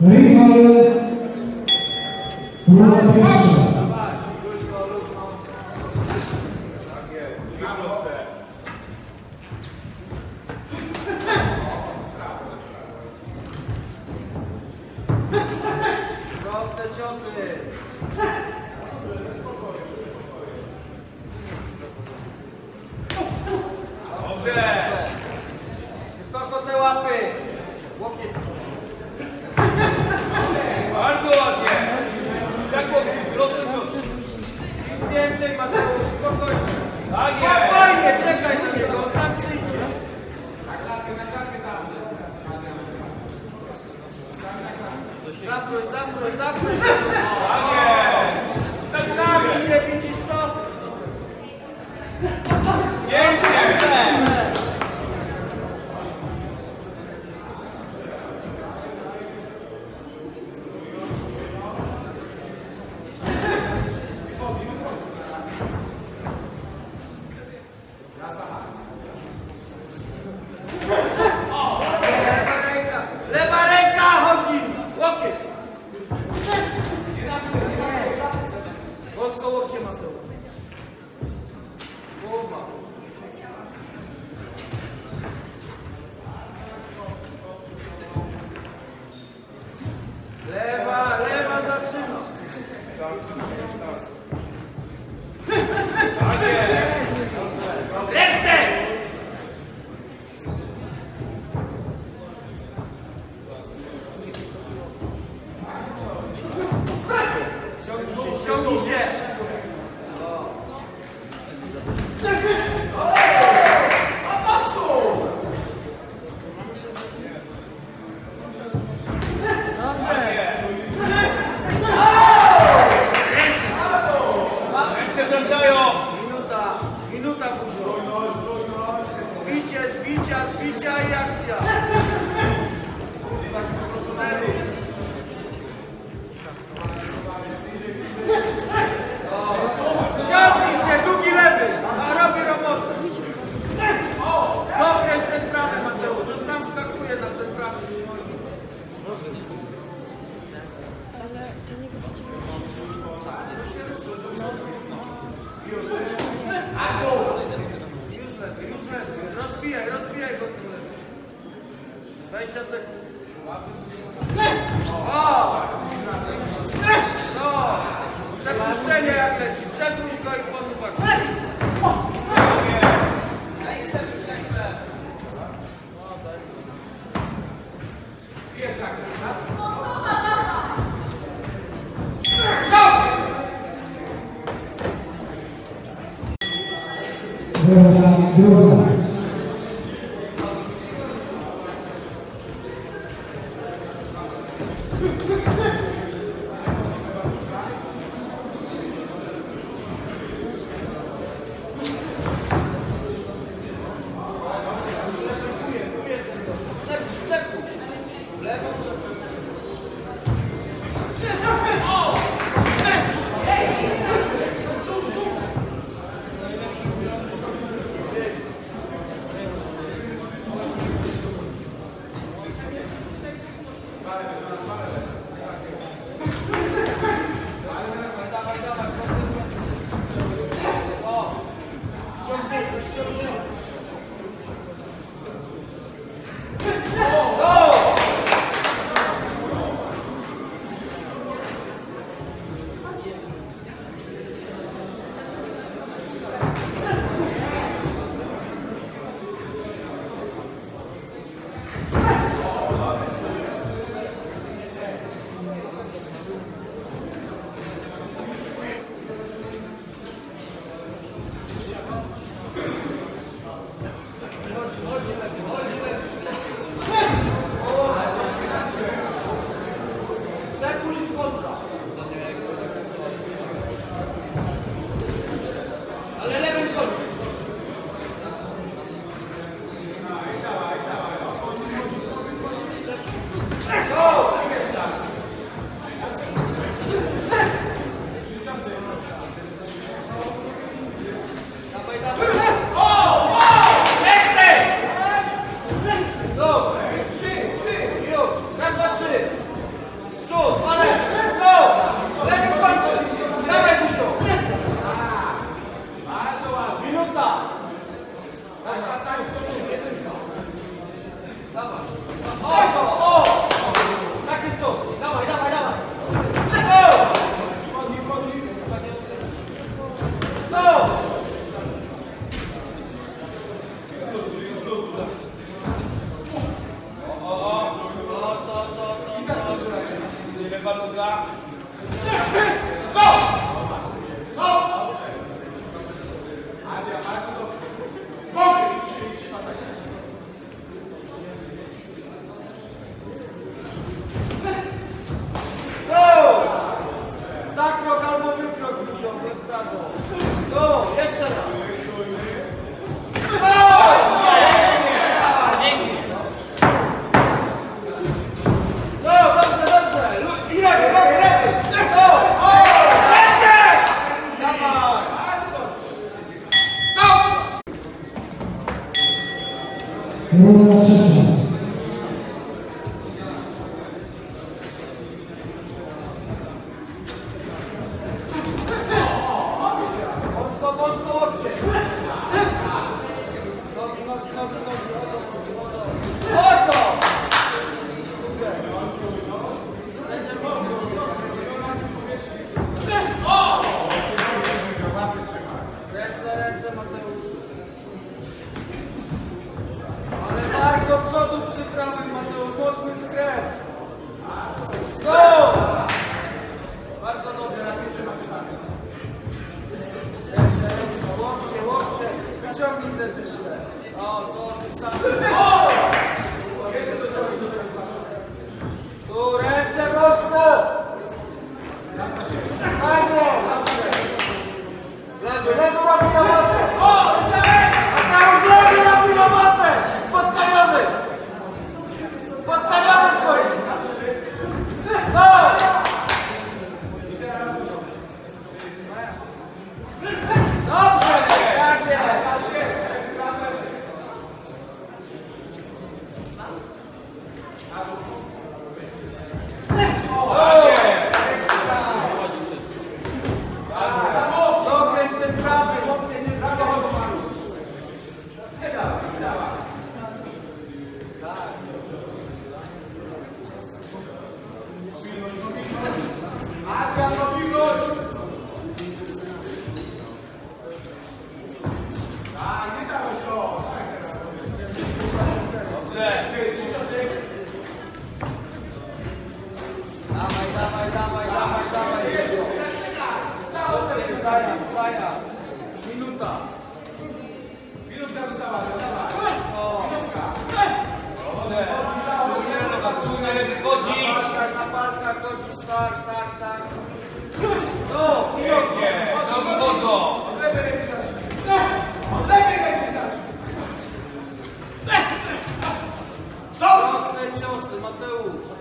Rywal próba pierwsza. Proste ciosy. Dobrze. Wysoko te łapy. Łokieć. Bardzo ładnie. Tak chłopcy, proste ciosy. Nic więcej Mateusz, spokojnie. Tak jest. Spokojnie, czekaj na niego, sam przyjdzie. Zaprój, zaprój, zaprój. Tak jest. Senhor te mandou. Zbicia, zbicia i akcja. Ciągnij się, długi lewy, a robi robotę. Dobry jest ten prawy Mateusz, on tam skakuje na ten prawy przychodzi. Już lepiej, Rozbijaj, rozbijaj go lepiej. 20 sekund. O! No! Przepuszczenie jak leci. Przepuść go i podupak. Runda Hallelujah. Vai, vai, vai, vai. Ale Mark przodu przy prawym, Mateusz, mocny skręt. Bardzo dobrze, na pierwszym akcentach. Łopcie, łopcie, wyciągnij te dyszle. O, to dystancja. ಇಪ್ಪತ್ತ Minuta. Minutka została, dawaj. O, minutka. Dobrze. Czujna tak lepiej chodzi. Na palcach, na palcach chodzisz, tak, tak, tak. No, pięknie. No, wychodzą. Od lewej lepiej zacznij. Od lewej lepiej zacznij. Proste ciosy, Mateusz.